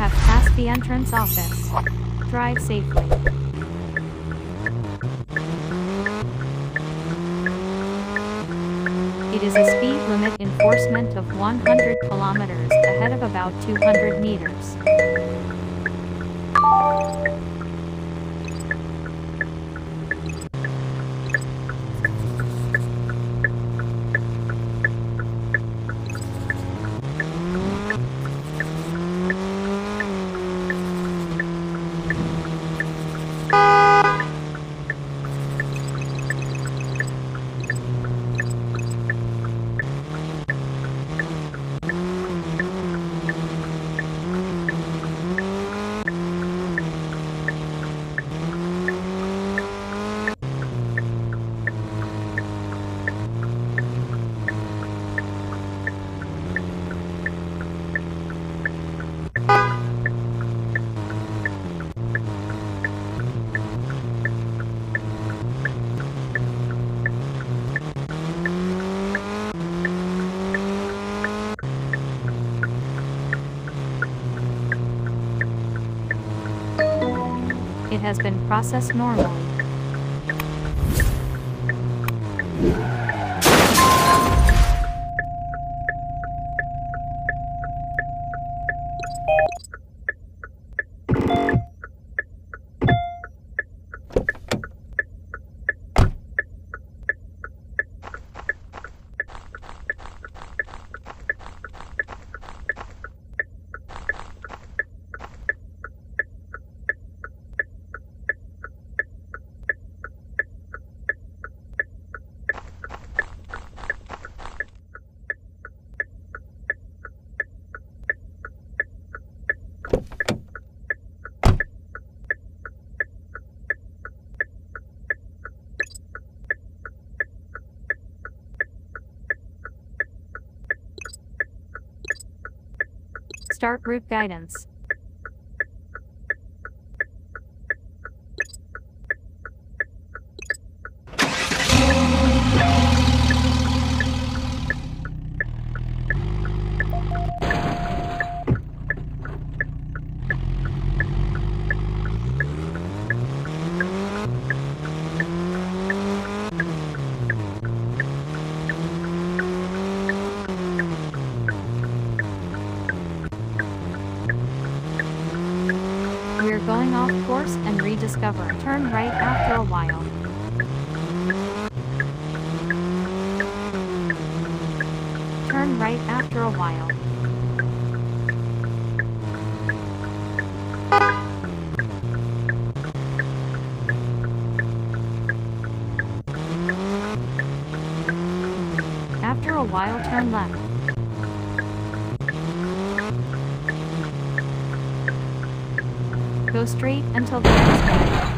have passed the entrance office. Drive safely. It is a speed limit enforcement of 100 kilometers ahead of about 200 meters. It has been processed normally. Start group guidance. Going off course and rediscover. Turn right after a while. Turn right after a while. After a while turn left. Go straight until the next one.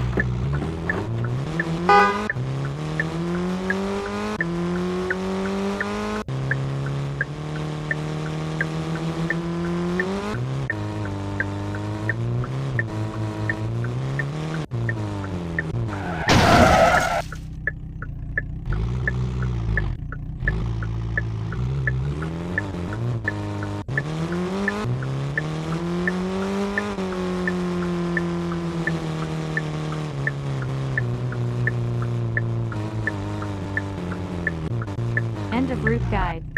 End of route guide.